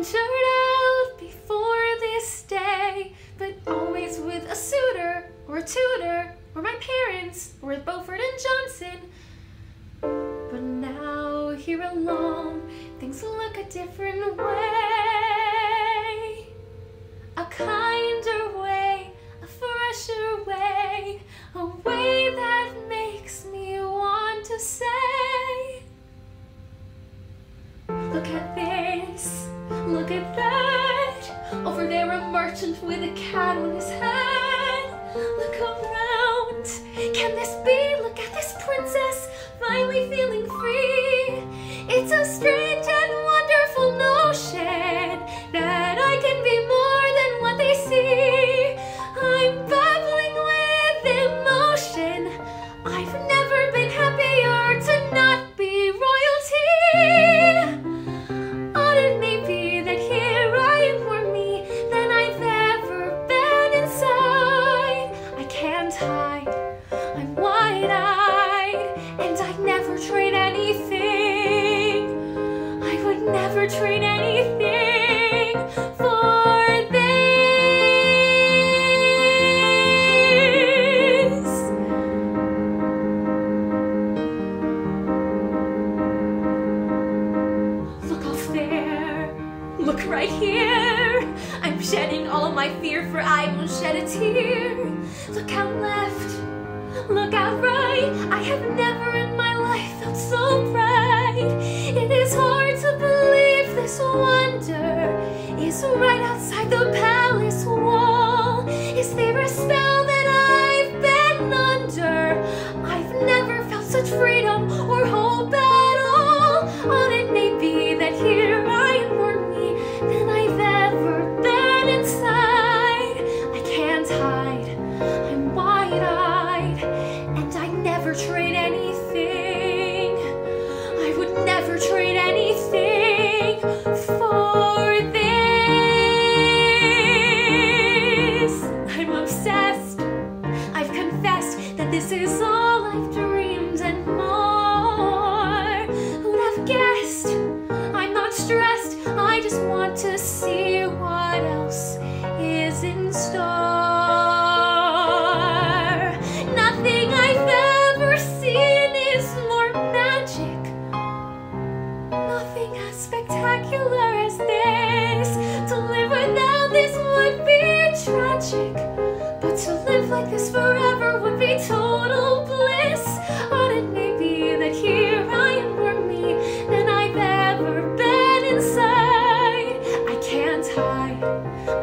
ventured out before this day, but always with a suitor or a tutor or my parents or with Beaufort and Johnson. But now here alone, things look a different way. Over there a merchant with a cat on right here. I'm shedding all my fear, for I won't shed a tear. Look out left, look out right. I have never in my life felt retreating. forever would be total bliss. But it may be that here I am more me than I've ever been inside. I can't hide.